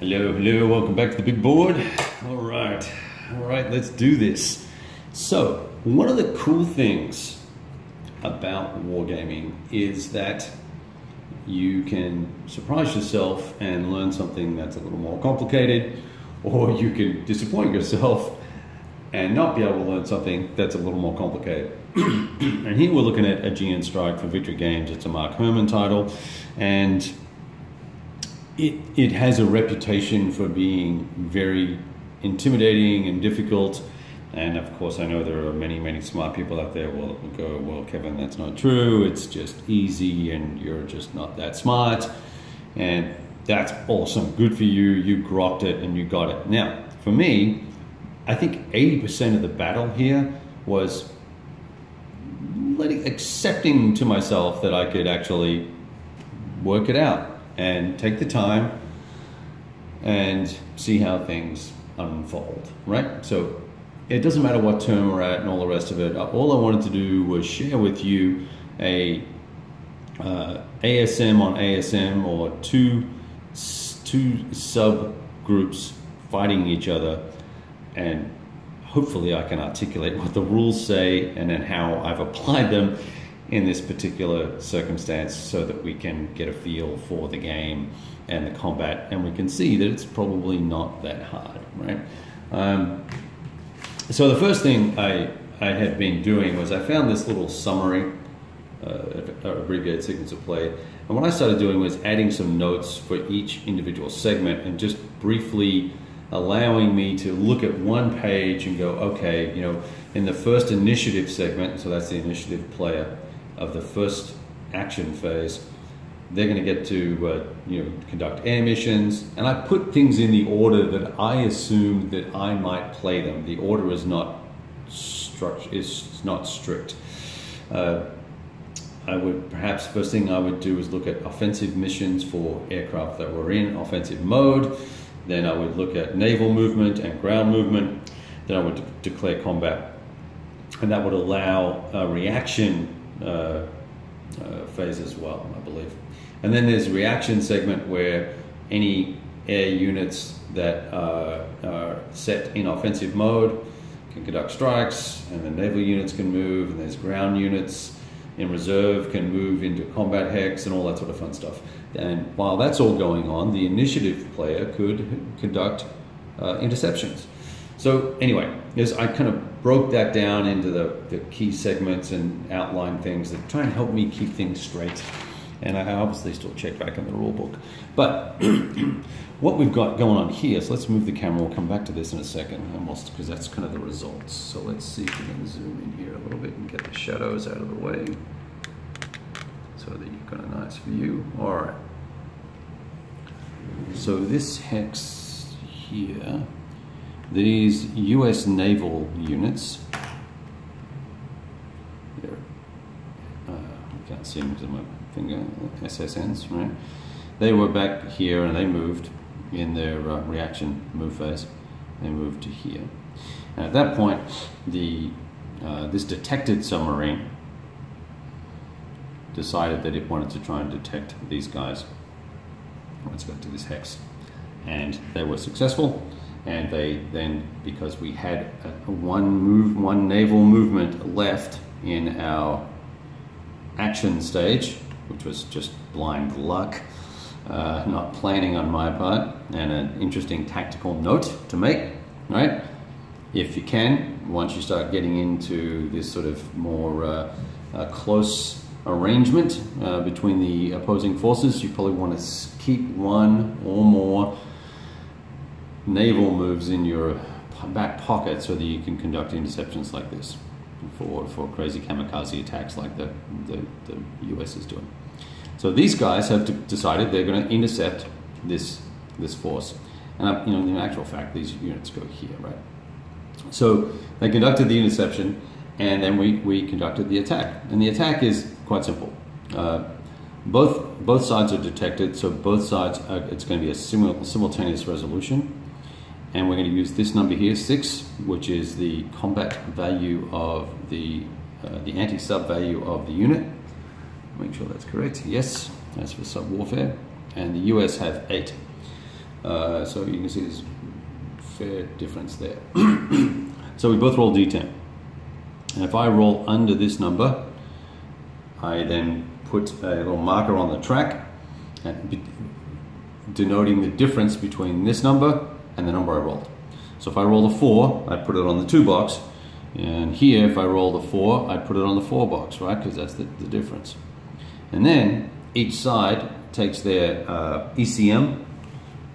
Hello, hello, welcome back to the big board. All right, all right, let's do this. So, one of the cool things about wargaming is that you can surprise yourself and learn something that's a little more complicated, or you can disappoint yourself and not be able to learn something that's a little more complicated. and here we're looking at Aegean Strike for Victory Games. It's a Mark Herman title, and it, it has a reputation for being very intimidating and difficult. And of course, I know there are many, many smart people out there will go, well, Kevin, that's not true. It's just easy and you're just not that smart. And that's awesome. Good for you. You grokked it and you got it. Now, for me, I think 80% of the battle here was letting, accepting to myself that I could actually work it out and take the time and see how things unfold, right? So it doesn't matter what term we're at and all the rest of it. All I wanted to do was share with you a uh, ASM on ASM or two two subgroups fighting each other, and hopefully I can articulate what the rules say and then how I've applied them in this particular circumstance so that we can get a feel for the game and the combat and we can see that it's probably not that hard, right? Um, so the first thing I, I had been doing was I found this little summary, uh, abbreviated sequence of play, and what I started doing was adding some notes for each individual segment and just briefly allowing me to look at one page and go, okay, you know, in the first initiative segment, so that's the initiative player, of the first action phase, they're going to get to uh, you know conduct air missions, and I put things in the order that I assumed that I might play them. The order is not is not strict. Uh, I would perhaps first thing I would do is look at offensive missions for aircraft that were in offensive mode. Then I would look at naval movement and ground movement. Then I would de declare combat, and that would allow a reaction uh, uh, phase as well, I believe. And then there's reaction segment where any air units that are, are set in offensive mode can conduct strikes, and the naval units can move, and there's ground units in reserve can move into combat hex and all that sort of fun stuff. And while that's all going on, the initiative player could conduct uh, interceptions. So anyway, yes, I kind of broke that down into the, the key segments and outlined things that try and help me keep things straight. And I obviously still check back in the rule book. But what we've got going on here, so let's move the camera, we'll come back to this in a second, almost because that's kind of the results. So let's see if we can zoom in here a little bit and get the shadows out of the way so that you've got a nice view. All right. So this hex here, these US naval units, there, uh, I can't see them because of my finger, SSNs, right? They were back here and they moved in their uh, reaction move phase. They moved to here. And at that point, the uh, this detected submarine decided that it wanted to try and detect these guys. Let's go to this hex. And they were successful and they then because we had one move one naval movement left in our action stage which was just blind luck uh, not planning on my part and an interesting tactical note to make right? If you can once you start getting into this sort of more uh, close arrangement uh, between the opposing forces you probably want to keep one or more naval moves in your back pocket so that you can conduct interceptions like this for, for crazy kamikaze attacks like the, the, the US is doing. So these guys have decided they're going to intercept this, this force. And uh, you know, in actual fact, these units go here, right? So they conducted the interception, and then we, we conducted the attack. And the attack is quite simple. Uh, both both sides are detected, so both sides are, it's going to be a simul simultaneous resolution and we're going to use this number here, 6, which is the combat value of the, uh, the anti-sub value of the unit. Make sure that's correct. Yes, that's for sub-warfare. And the US have 8. Uh, so you can see there's fair difference there. so we both roll d10. And if I roll under this number, I then put a little marker on the track denoting the difference between this number and the number I rolled. So if I roll a 4, I put it on the 2 box. And here, if I roll the 4, I put it on the 4 box, right? Because that's the, the difference. And then each side takes their uh, ECM,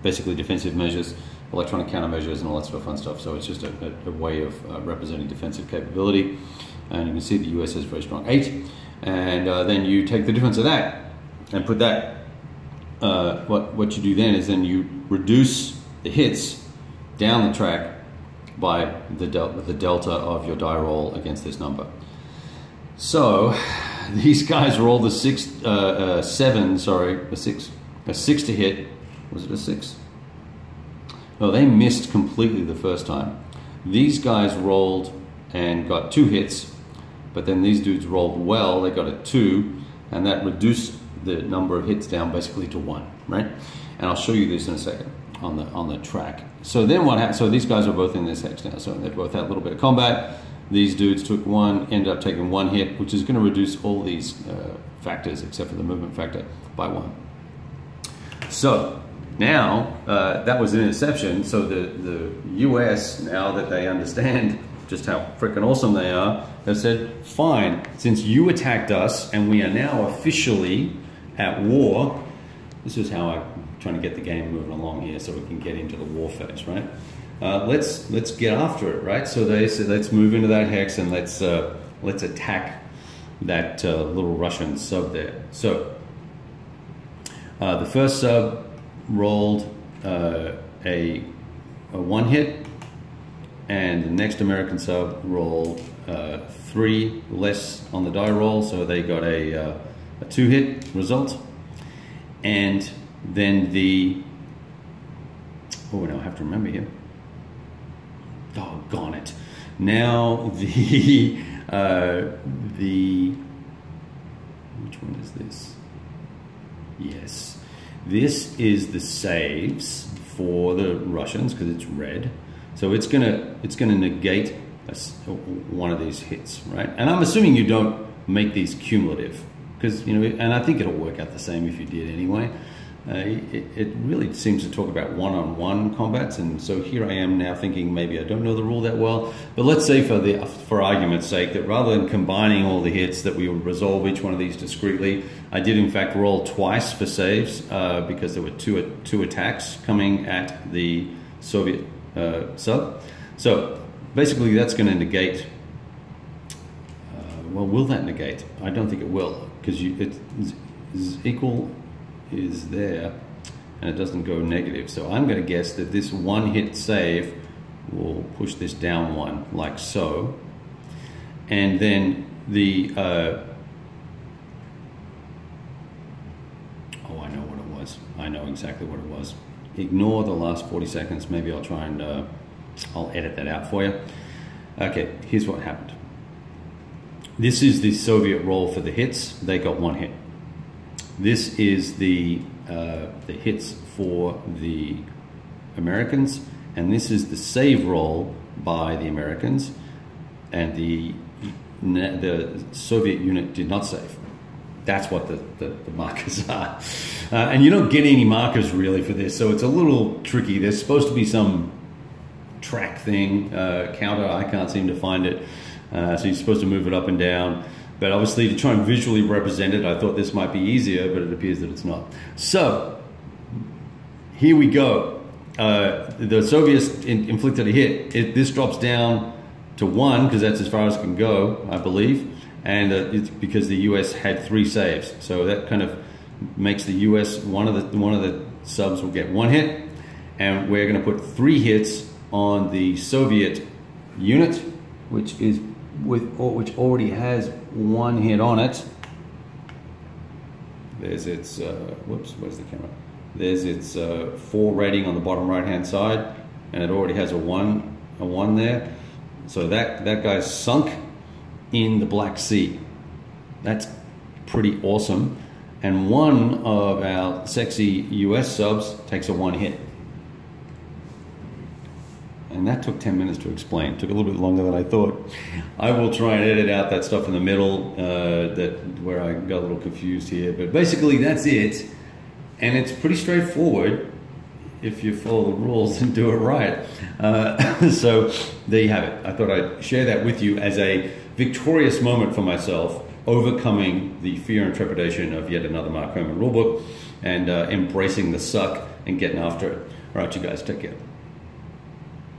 basically defensive measures, electronic countermeasures, and all that sort of fun stuff. So it's just a, a, a way of uh, representing defensive capability. And you can see the US has very strong 8. And uh, then you take the difference of that and put that. Uh, what, what you do then is then you reduce the hits down the track by the, del the delta of your die roll against this number. So these guys rolled a six, uh, uh, seven, sorry, a six, a six to hit. Was it a six? No, they missed completely the first time. These guys rolled and got two hits, but then these dudes rolled well. They got a two, and that reduced the number of hits down basically to one, right? And I'll show you this in a second on the on the track. So then what happened? So these guys are both in this hex now. So they both had a little bit of combat. These dudes took one, ended up taking one hit, which is going to reduce all these uh, factors except for the movement factor by one. So now uh, that was an interception. So the the U.S. now that they understand just how freaking awesome they are, have said, fine, since you attacked us and we are now officially at war. This is how I'm trying to get the game moving along here so we can get into the war phase, right? Uh, let's let's get after it, right? So they said let's move into that hex and let's uh, let's attack that uh, little Russian sub there. So uh, the first sub rolled uh, a, a one hit, and the next American sub rolled uh, three less on the die roll, so they got a, a two hit result, and then the, oh, now I have to remember here. Doggone it. Now the, uh, the, which one is this? Yes. This is the saves for the Russians because it's red. So it's gonna it's gonna negate a, one of these hits, right? And I'm assuming you don't make these cumulative because you know, and I think it'll work out the same if you did anyway. Uh, it, it, really seems to talk about one-on-one combats, and so here I am now thinking maybe I don't know the rule that well. But let's say, for the for argument's sake, that rather than combining all the hits, that we would resolve each one of these discretely. I did in fact roll twice for saves uh, because there were two two attacks coming at the Soviet uh, sub. So basically, that's going to negate. Uh, well, will that negate? I don't think it will because it is equal is there and it doesn't go negative. So I'm going to guess that this one hit save will push this down one like so. And then the, uh, oh, I know what it was. I know exactly what it was. Ignore the last 40 seconds. Maybe I'll try and, uh, I'll edit that out for you. Okay, here's what happened. This is the Soviet roll for the hits. They got one hit. This is the, uh, the hits for the Americans, and this is the save roll by the Americans, and the, the Soviet unit did not save. That's what the, the, the markers are. Uh, and you don't get any markers really for this, so it's a little tricky. There's supposed to be some track thing, uh, counter, I can't seem to find it. Uh, so you're supposed to move it up and down. But obviously, to try and visually represent it, I thought this might be easier, but it appears that it's not. So, here we go. Uh, the Soviets in, inflicted a hit. It, this drops down to one because that's as far as it can go, I believe, and uh, it's because the U.S. had three saves. So that kind of makes the U.S. one of the one of the subs will get one hit, and we're going to put three hits on the Soviet unit, which is with which already has one hit on it. There's its, uh, whoops, where's the camera? There's its uh, four rating on the bottom right hand side, and it already has a one, a one there. So that, that guy's sunk in the Black Sea. That's pretty awesome. And one of our sexy US subs takes a one hit. And that took 10 minutes to explain. took a little bit longer than I thought. I will try and edit out that stuff in the middle uh, that where I got a little confused here. But basically, that's it. And it's pretty straightforward if you follow the rules and do it right. Uh, so there you have it. I thought I'd share that with you as a victorious moment for myself, overcoming the fear and trepidation of yet another Mark Herman rulebook and uh, embracing the suck and getting after it. All right, you guys, take care.